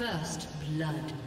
First blood.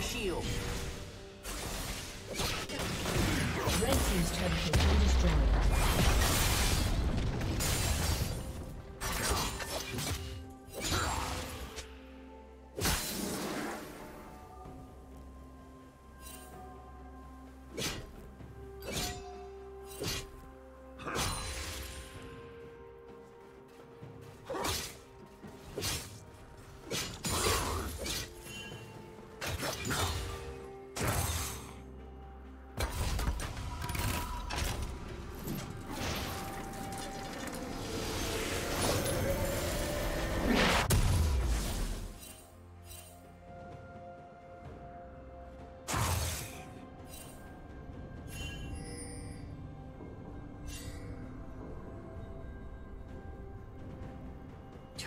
Shield.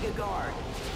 Giga Guard.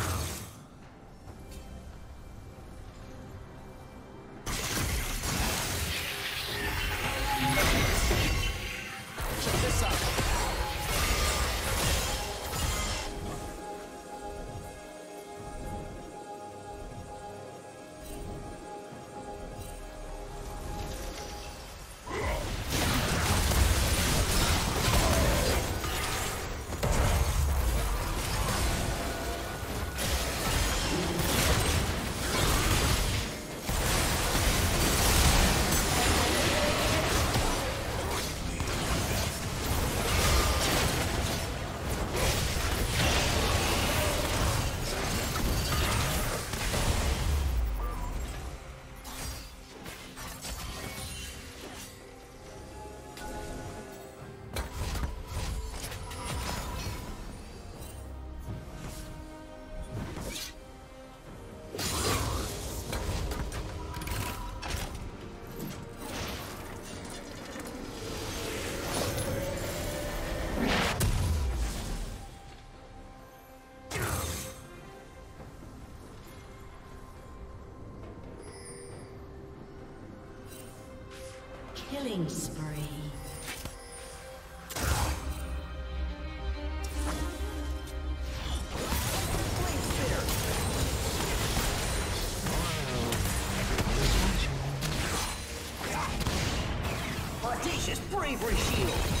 Killing spree. Audacious bravery shield.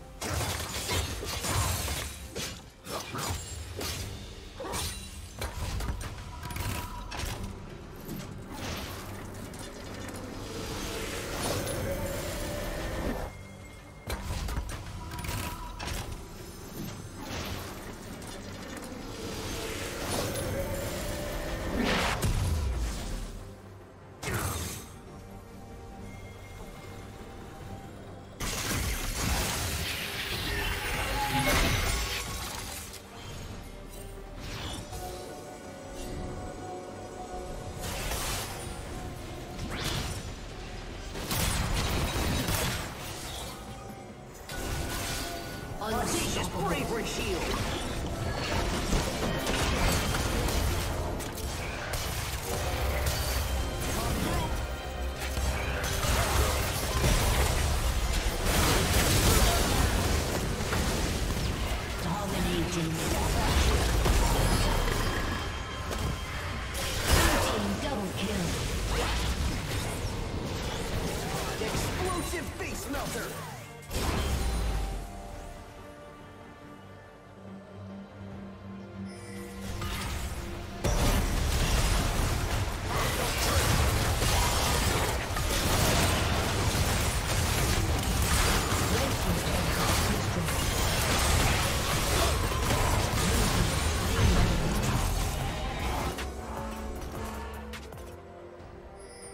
Audacious bravery shield.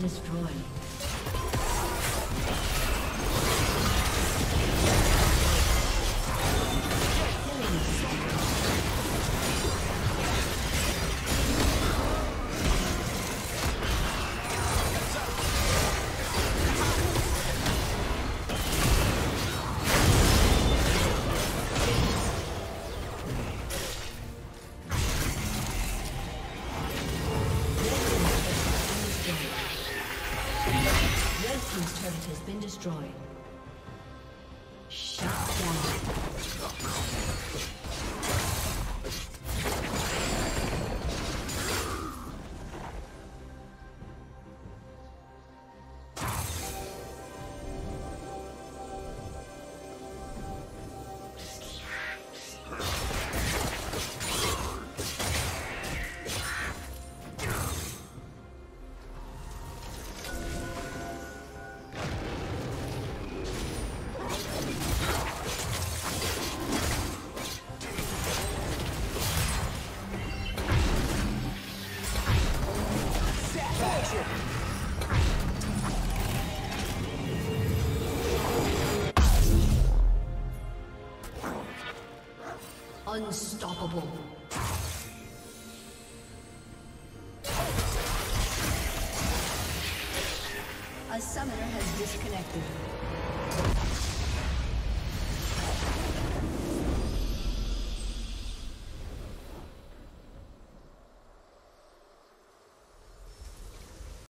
Destroyed. Unstoppable.